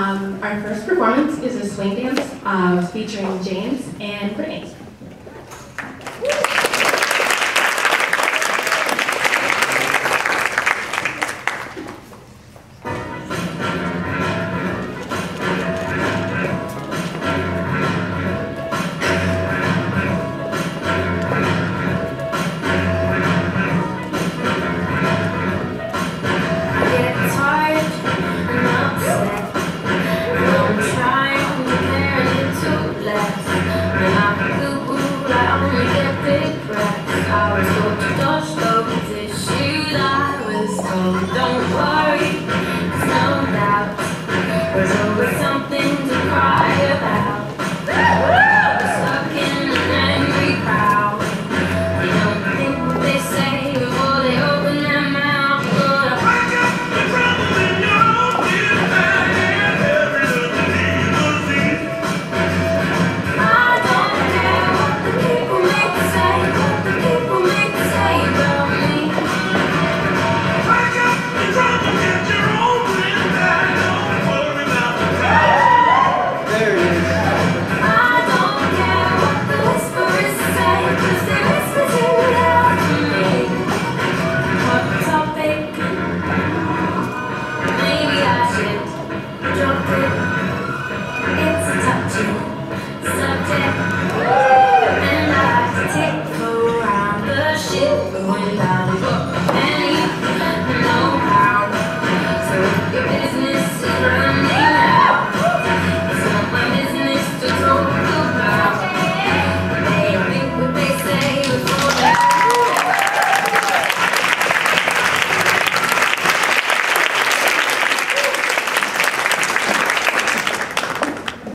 Um, our first performance is a swing dance uh, featuring James and Brittany. 当花